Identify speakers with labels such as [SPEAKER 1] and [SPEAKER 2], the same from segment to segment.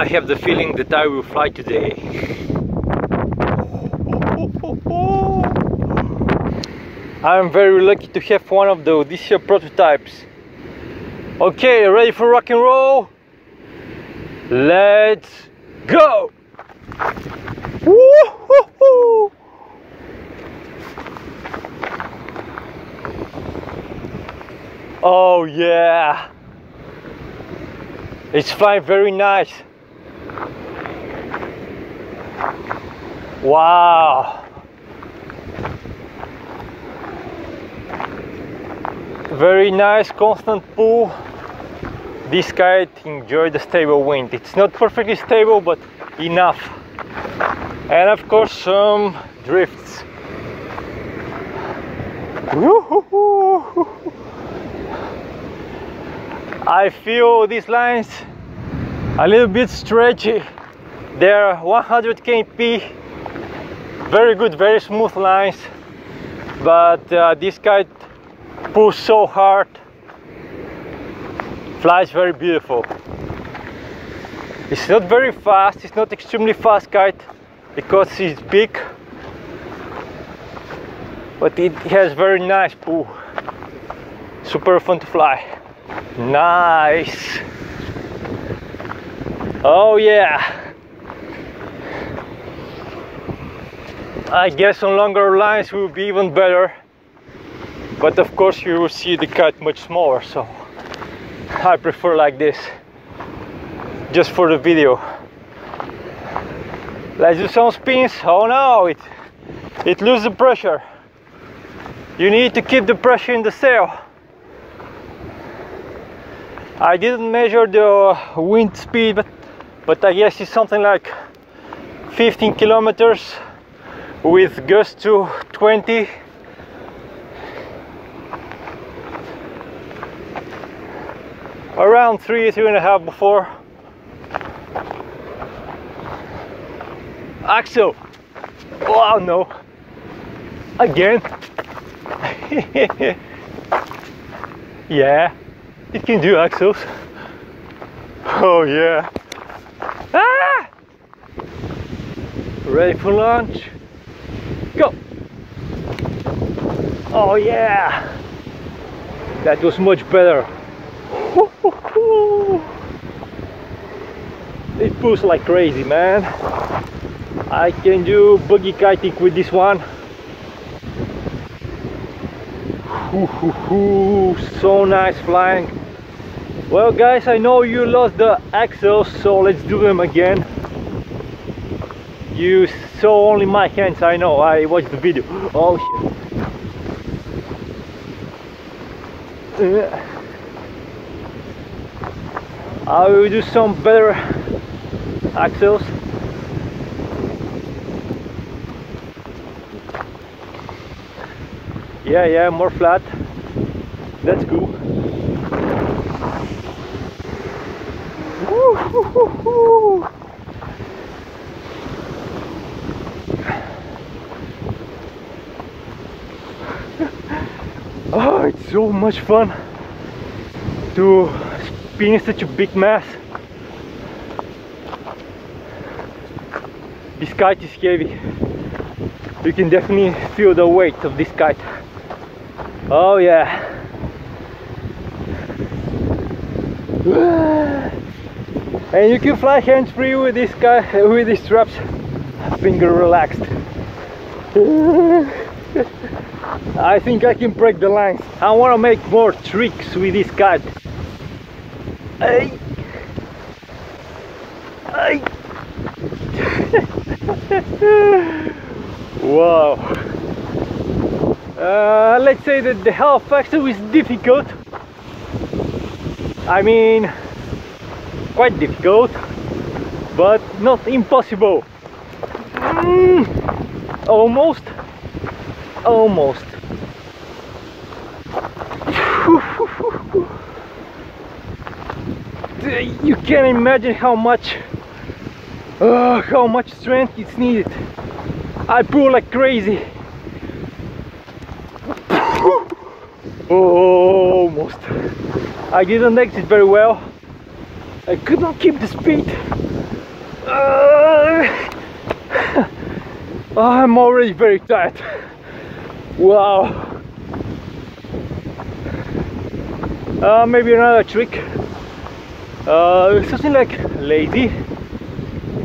[SPEAKER 1] I have the feeling that I will fly today. I'm very lucky to have one of the Odysseus prototypes. Okay, ready for rock and roll? Let's go! Oh yeah! It's flying very nice. Wow! Very nice constant pull. This kite enjoy the stable wind. It's not perfectly stable, but enough. And of course some drifts. I feel these lines a little bit stretchy. They're 100 kp, very good, very smooth lines. But uh, this kite pulls so hard, flies very beautiful. It's not very fast, it's not extremely fast kite because it's big, but it has very nice pull. Super fun to fly. Nice. Oh yeah. I guess on longer lines will be even better. But of course you will see the kite much smaller, so I prefer like this. Just for the video. Let's do some spins. Oh no, it it loses the pressure. You need to keep the pressure in the sail. I didn't measure the wind speed, but, but I guess it's something like 15 kilometers with gust to 20. Around three, three and a half before. Axel! Oh no! Again! yeah. It can do axels. Oh yeah. Ah! Ready for launch? Go! Oh yeah! That was much better. It pulls like crazy, man. I can do buggy kiting with this one. so nice flying. Well guys, I know you lost the axels, so let's do them again. You saw only my hands, I know, I watched the video. Oh shit. Uh, I will do some better axels. Yeah, yeah, more flat. That's cool. Oh, it's so much fun to spin such a big mass. This kite is heavy. You can definitely feel the weight of this kite. Oh yeah. and you can fly hands-free with this guy with these straps finger relaxed I think I can break the lines. I want to make more tricks with this kite hey. Hey. wow. Uh, let's say that the half axel is difficult. I mean quite difficult but not impossible. Mm, almost almost. You can't imagine how much uh, how much strength is needed. I pull like crazy. Almost. I didn't exit very well. I could not keep the speed. Uh, I'm already very tired. Wow. Uh, maybe another trick. Uh, something like lazy.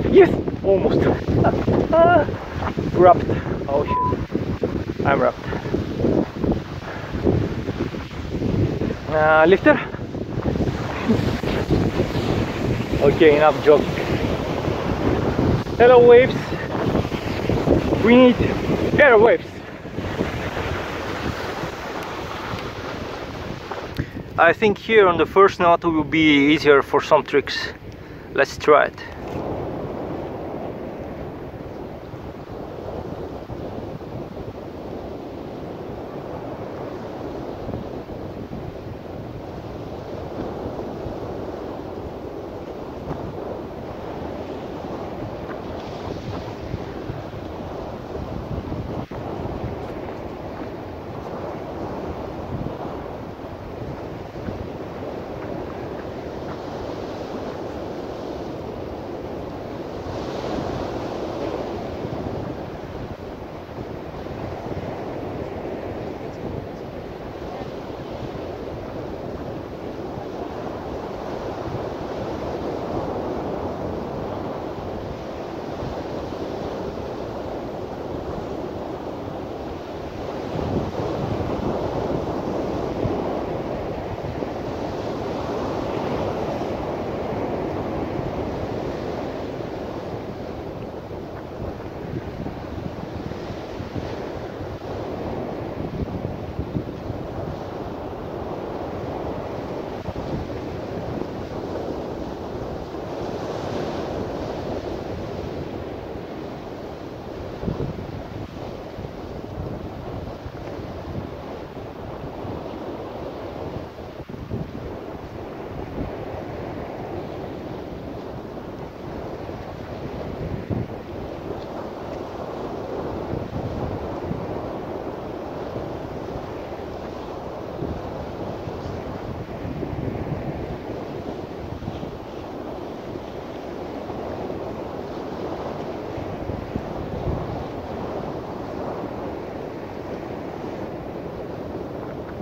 [SPEAKER 1] Yes, almost. Uh, wrapped. Oh shit. I'm wrapped. Uh, lifter. okay, enough joking. Hello waves. We need air waves. I think here on the first knot will be easier for some tricks. Let's try it.